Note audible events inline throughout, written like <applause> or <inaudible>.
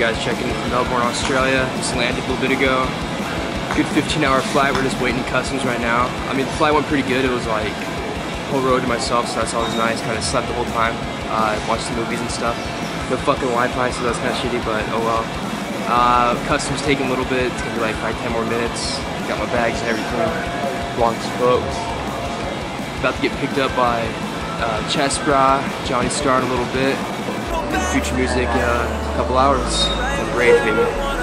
guys? Checking in from Melbourne, Australia. Just landed a little bit ago. Good 15 hour flight. We're just waiting in customs right now. I mean, the flight went pretty good. It was like whole road to myself, so that's always nice. Kind of slept the whole time. Uh, watched the movies and stuff. No fucking Wi-Fi, so that's kind of shitty, but oh well. Uh, customs taking a little bit. It's gonna be like probably 10 more minutes. Got my bags and everything. Long boat. About to get picked up by uh, Chestbrah, Johnny Star in a little bit. Future music in a couple hours. Great, baby.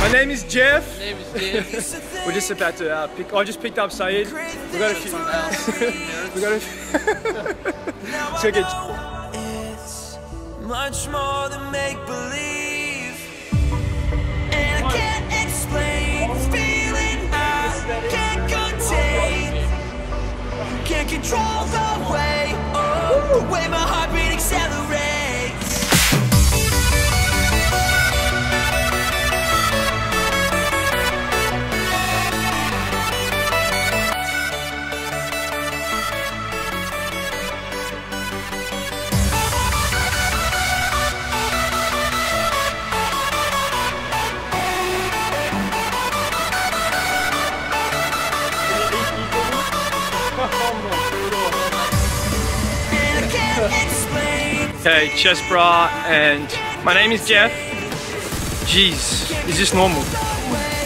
My name is Jeff. My name is Jeff. <laughs> We're just about to uh, pick. I just picked up Seid. We <laughs> got a few. we got a. Let's go get. It's much more than make believe. And I can't explain feeling I can't contain. Can't control the way, oh, the way my heartbeat accelerates. Explain. Okay, Chestbrah, and my name is Jeff. Jeez, is this normal?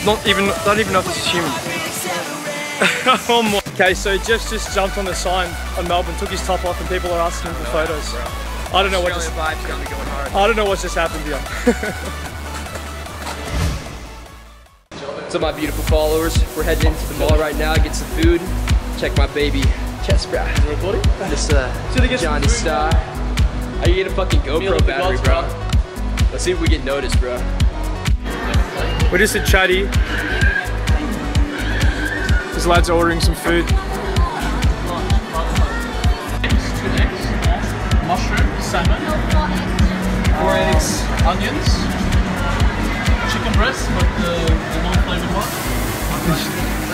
Not even, not even know if this is human. <laughs> oh. Okay, so Jeff just jumped on the sign on Melbourne, took his top off, and people are asking him for photos. I don't know what just, vibes got me going hard. I don't know what's just happened here. <laughs> So my beautiful followers, we're heading into the mall right now, get some food. Check my baby Chestbrah. Recording? This uh, Should I Johnny food? Star. How you get a fucking GoPro battery, gods, bro? Let's see if we get noticed, bro. We're just at Chaddy. These lads are ordering some food. Mushroom, salmon, four eggs, onions, chicken breast, but the, the non-flavored one.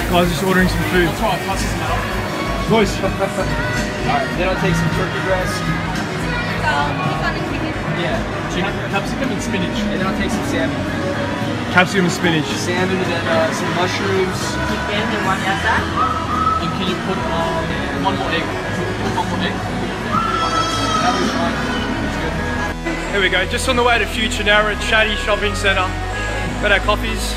Guys just ordering some food. That's right, plus some out. Boys, Alright, then I'll take some turkey breast. Yeah. Chicken, capsicum and spinach. And then I'll take some salmon. capsicum and spinach. Salmon and then uh, some mushrooms. And can you put um, one more egg? One more egg. That was fine. Here we go, just on the way to Future now. We're at Chaddy Shopping Centre. Got our coffees,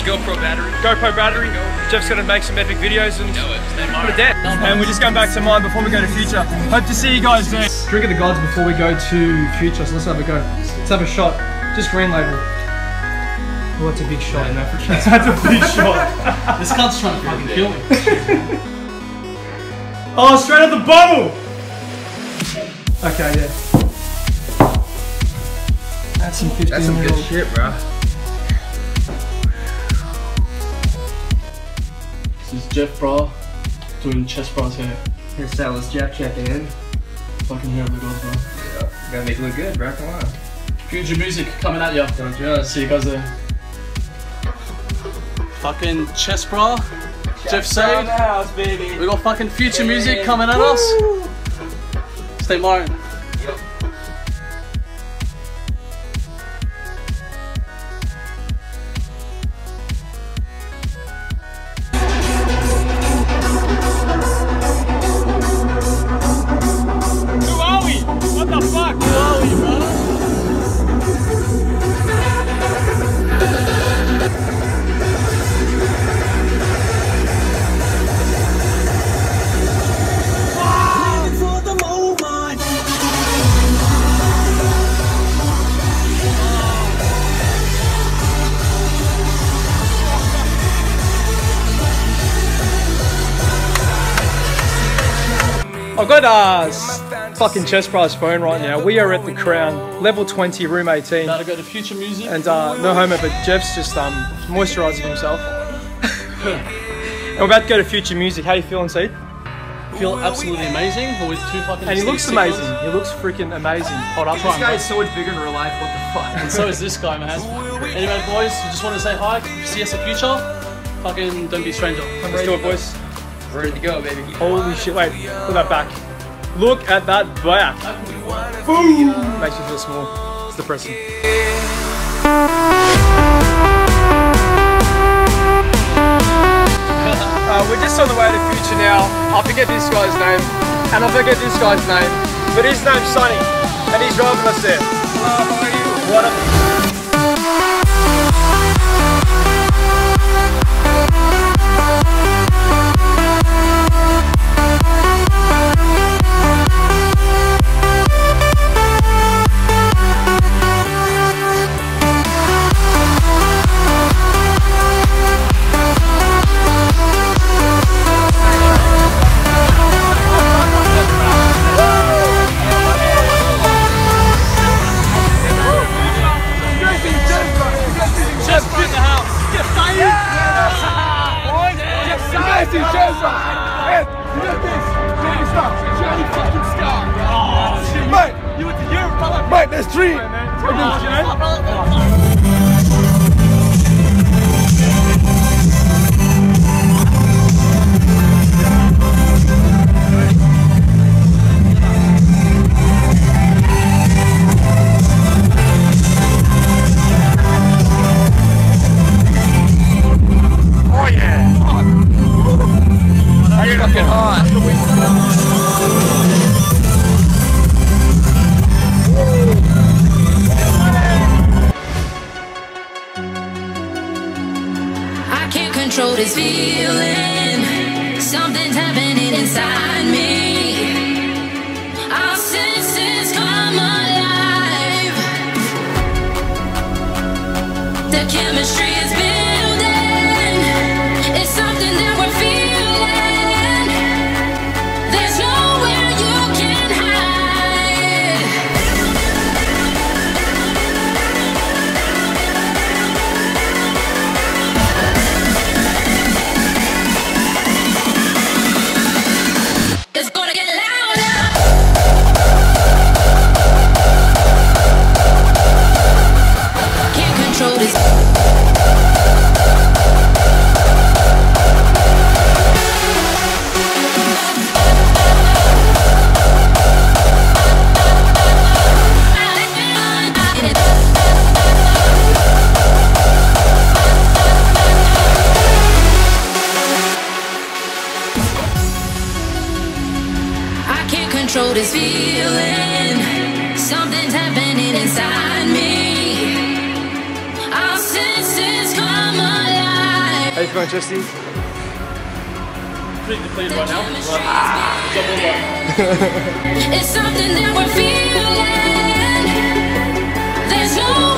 GoPro battery. GoPro battery. Jeff's gonna make some epic videos and put it there. And we're just going back to mine before we go to Future. Hope to see you guys there. Drink of the gods before we go to Future, so let's have a go. Let's have a shot. Just green label. Oh, that's a big shot. <laughs> that's a big <laughs> shot. This cunt's trying to fucking kill me. <laughs> Oh, straight out the bottle! Okay, yeah. That's some 15 That's some good shit, bro. Is Jeff Bra doing chest bras here. Here's Silas Jeff checking in. Fucking here we go, bro. Yeah, gotta make it look good, bro. Come on. Future music coming at ya. Don't. See you guys there. Fucking Chestbrah. Jeff Seid. house, baby. We got fucking future music coming at us. Stay Martin. I've uh, fucking chest price phone right now. We are at the Crown, level 20, room 18. Gotta go to future music. And uh, no homo, but Jeff's just um, moisturising himself. <laughs> and we're about to go to future music. How you feeling, Seid? feel absolutely amazing with two fucking. And he looks stick amazing. He looks freaking amazing. Hold up, This try guy is so much bigger in real life. What the fuck? And so is this guy, man. <laughs> Anyway, boys, we just want to say hi. See us at future. Fucking don't be a stranger. Let's do it, boys. Ready to go, baby. Holy shit! Wait, look at that back. Look at that back. Boom! Makes you feel small. It's depressing. Uh, we're just on the way to the future now. I forget this guy's name, and I forget this guy's name, but his name's Sonny, and he's driving us there. Uh, what control this feeling. Something's happening inside me. Our senses come alive. How you feeling, Chesty? Pretty depleted right now. But It's something that we're feeling. There's nowhere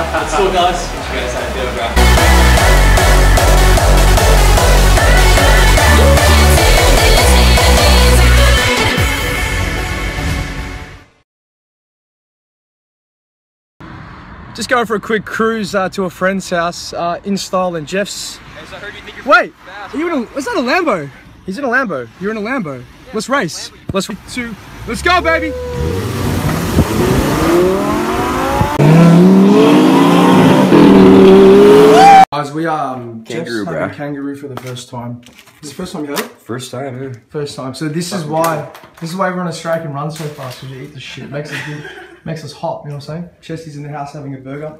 101. Let's guys. You guys how to do bro. Just going for a quick cruise uh, to a friend's house uh, in style and Jeff's. Wait, are you in a, is that a Lambo? He's in a Lambo. You're in a Lambo. Let's race. Let's two. Let's go, baby. Guys, we um Kangaroo, Jeff's having kangaroo for the first time. This is the first time you had it? First time, yeah. First time. So this is why this is why everyone in Australia can run so fast because you eat the shit. Makes us good, makes us hot. You know what I'm saying? Chesty's in the house having a burger.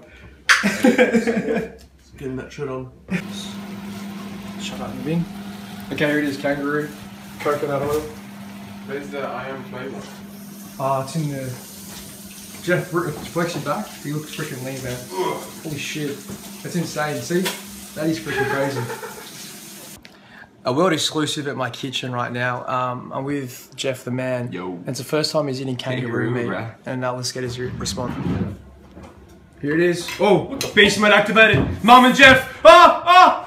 <laughs> Getting that shit on. Shut up, Naveen. Okay, here it is, kangaroo, coconut oil. Where's the I am flavor? Ah, it's in the. Jeff, flex your back. He looks freaking lean, man. Holy shit, that's insane. See, that is freaking crazy. a world exclusive at my kitchen right now. Um, I'm with Jeff the man. Yo. And it's the first time he's eating kangaroo, Kangaroo, meat. bruh. And uh, let's get his response. Here it is. Oh, beast mode activated. Mom and Jeff. Oh, oh,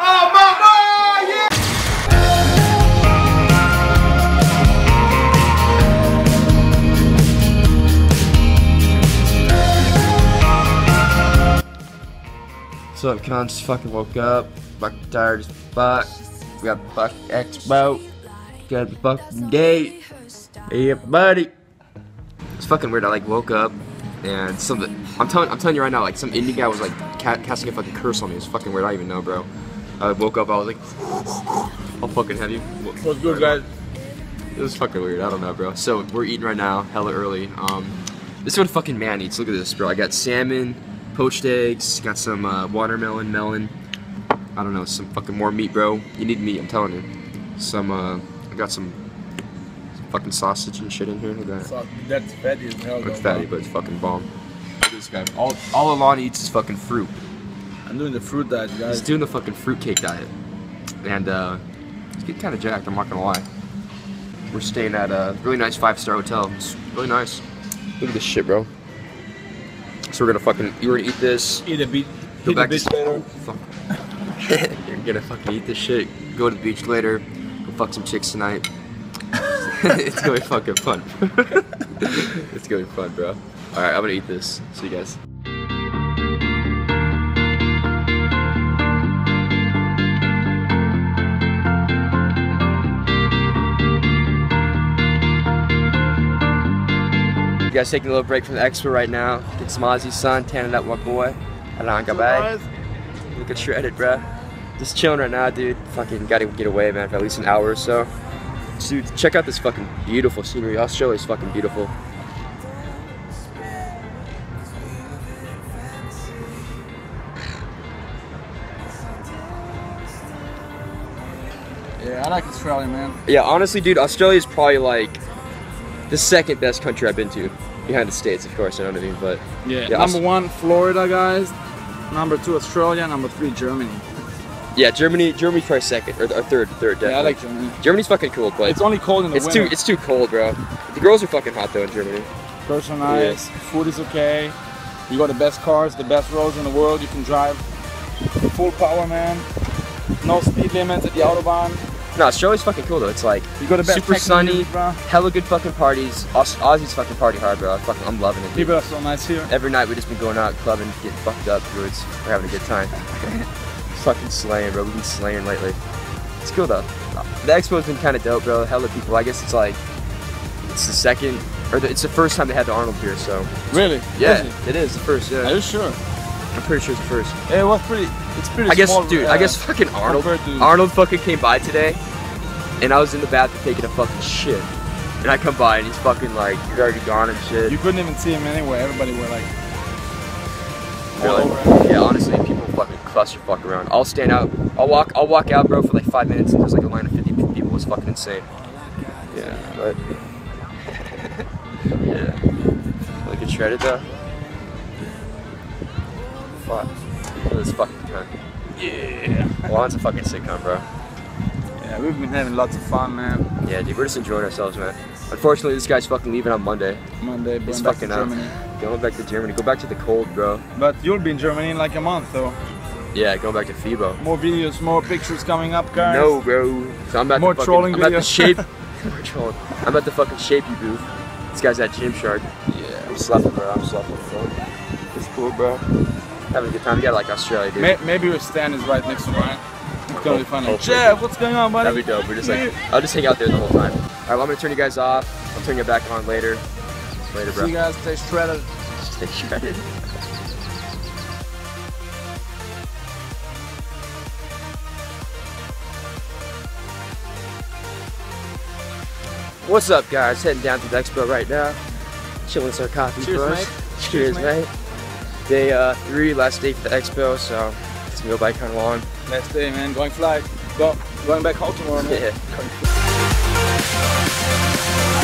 What's up, cons? Just fucking woke up. Fucking tired as fuck. We got the fucking expo. Got the fucking gate. Yeah, buddy. It's fucking weird. I like woke up and something. I'm telling. I'm telling you right now. Like some Indian guy was like ca- casting a fucking curse on me. It's fucking weird. I don't even know, bro. I woke up. I was like, I'll fucking have you. What's good, guys? It was fucking weird. I don't know, bro. So we're eating right now, hella early. Um, this is what a fucking man eats. Look at this, bro. I got salmon, poached eggs, got some uh, watermelon, melon. I don't know, some fucking more meat, bro. You need meat. I'm telling you. Some. Uh, I got some, some fucking sausage and shit in here. Look at that. That's fatty as hell. It's fatty, but it's fucking bomb. This guy. All all Alon eats is fucking fruit. I'm doing the fruit diet, guys. He's doing the fucking fruitcake diet. And uh, he's getting kind of jacked, I'm not gonna lie. We're staying at a really nice five star hotel. It's really nice. Look at this shit, bro. So we're gonna fucking, you're gonna eat this. Eat a bit. Go Eat back to later. Fuck. you're gonna fucking eat this shit. Go to the beach later. Go fuck some chicks tonight. <laughs> it's gonna be fucking fun. <laughs> it's gonna be fun, bro. Alright, I'm gonna eat this. See you guys. Guys taking a little break from the expo right now. Get some Aussie sun, tanning up my boy. Alon Gabbay. Looking shredded, bruh. Just chilling right now, dude. Fucking gotta get away, man, for at least an hour or so. Dude, check out this fucking beautiful scenery. Australia's fucking beautiful. Yeah, I like Australia, man. Yeah, honestly, dude, Australia's probably like the second best country I've been to. Behind the States, of course, you know what I mean? But Yeah. Yeah, Number one, Florida, guys. Number two, Australia. Number three, Germany. yeah, Germany, Germany's probably second or, or third, third. Definitely. Yeah, I like Germany. Germany's fucking cool, but It's only cold in the it's winter. too it's too cold, bro. The girls are fucking hot though in Germany. Person nice. Food is okay. You got the best cars, the best roads in the world. You can drive full power, man. No speed limits at the autobahn. No, Australia's fucking cool though. It's like You got the best super sunny, hella good fucking parties. Aus- Aussies fucking party hard, bro. Fucking, I'm loving it. Dude. People are so nice here. Every night we just been going out clubbing, getting fucked up. Dude. We're having a good time. <laughs> fucking slaying, bro. We've been slaying lately. It's cool though. The expo's been kind of dope, bro. Hella people. I guess it's like it's the second or the, it's the first time they had the Arnold here. So Really? yeah, it? it is the first. Are Yeah, you sure? I'm pretty sure it's the first. It was pretty. It's pretty. I guess, small, dude. uh, I guess fucking Arnold. Arnold fucking came by today, and I was in the bathroom taking a fucking shit. And I come by and he's fucking like, you're already gone and shit. You couldn't even see him anywhere. Everybody were like, all Really? over. Yeah, honestly, people fucking cluster fuck around. I'll stand out. I'll walk. I'll walk out, bro, for like five minutes, and there's like a line of 50 people. It's fucking insane. Yeah, but <laughs> yeah, look at shredded though. Fuck. Look at this fucking cunt. Yeah. Juan's a fucking cunt, bro. Yeah, we've been having lots of fun, man. Yeah, dude, we're just enjoying ourselves, man. Unfortunately, this guy's fucking leaving on Monday. Monday, He's to fucking out. Germany. Going back to Germany. Go back to the cold, bro. But you'll be in Germany in like a month, though. Yeah, going back to FIBO. More videos, more pictures coming up, guys. No, bro. So I'm about More to fucking, trolling I'm about to videos. shape. <laughs> More trolling. I'm about to fucking shape you, booth. This guy's at Gymshark. Yeah, I'm slapping, bro. I'm slapping, bro. It's cool, bro. Having a good time. You got like Australia, dude. May- maybe your stand is right next to mine. It's gonna be. Hopefully. Jeff, what's going on, buddy? That'd be dope. We're just like, I'll just hang out there the whole time. All right, well, I'm gonna turn you guys off. I'll turn you back on later. Later, bro. See you guys. Stay shredded. Stay shredded. What's up, guys? Heading down to the expo right now. Chilling some coffee Cheers, bros. mate. Cheers, Cheers, mate. Day uh, three, last day for the expo, so it's gonna go kind of long. Last day, man. Going flight. Go, going back home tomorrow, man. <laughs> Yeah.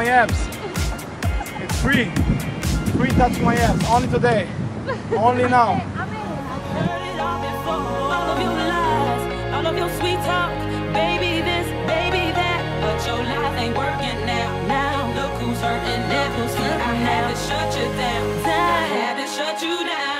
My abs. It's free. Free touch my abs. Only today. Only now. Shut you down. I had to shut you down.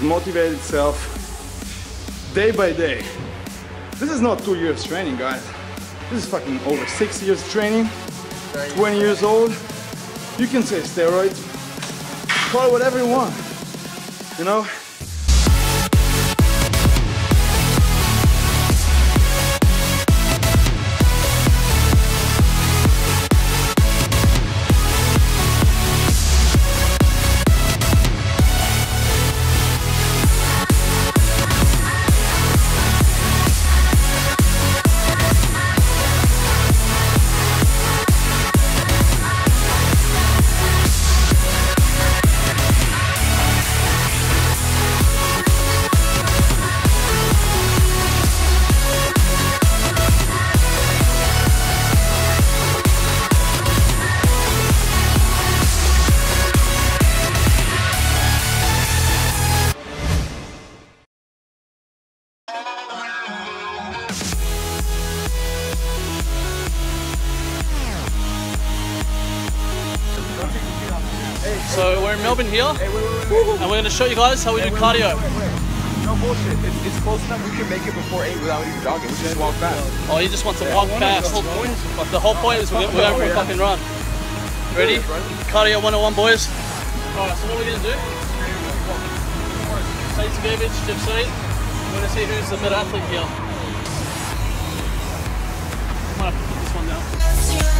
Has motivated himself day by day. This is not two years training, guys. This is fucking over six years training, 20 years old. You can say steroids, call whatever you want. You know? So we're in Melbourne here, and we're going to show you guys how we do cardio. No bullshit. It's, it's close enough. We can make it before 8 without even jogging. We just walk fast. Oh, you just want to walk fast. The whole point is we're, we're going for a fucking run. Ready? Cardio 101, boys. Alright, so what are we going to do? Said Gabbay, Said. We're going to see who's the better athlete here. Might have to put this one down.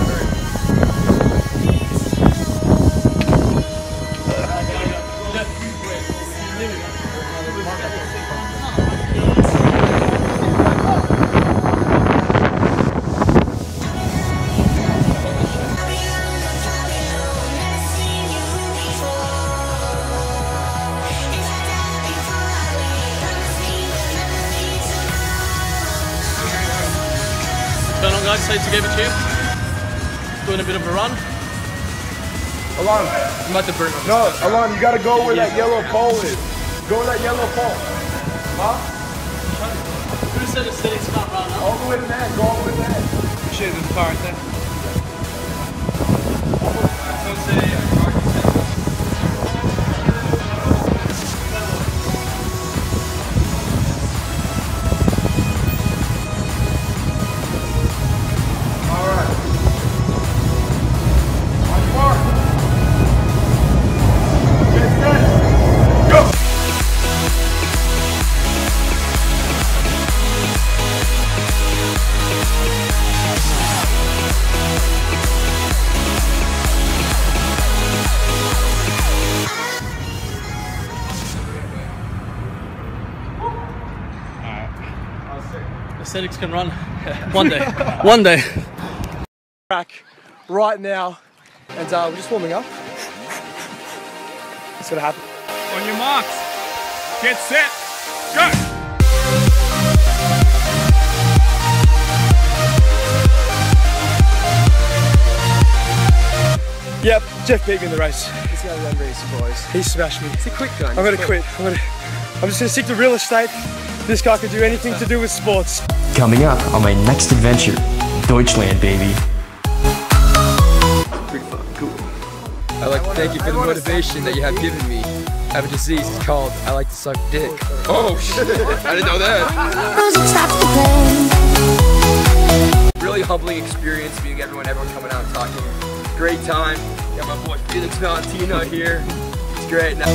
on guys, seats gave it to you. Doing a bit of a run. Alon, I'm about to burn my no, Alon, you gotta go where that yellow pole is. Go where that yellow pole. Huh? Who said aesthetics can't run? Huh? All the way to that, go all the way to that. Shit, there's a car right there. Aesthetics can run. <laughs> One day. One day. track right now, and uh, we're just warming up. It's gonna happen. On your marks. Get set. Go. Yep, Jeff beat me in the race. He's gonna run race, boys. He smashed me. He's a quick guy. I'm gonna quit. I'm gonna. I'm just gonna stick to real estate. This guy could do anything to do with sports. Coming up on my next adventure, Deutschland, baby. Pretty fucking cool. I'd like to thank you for the motivation that you have given me. I have a disease, it's called I like to suck dick. Oh shit, I didn't know that. Music stops to play. Really humbling experience meeting everyone, everyone coming out and talking. Great time. Got my boy Felix Valentino here. It's great. Now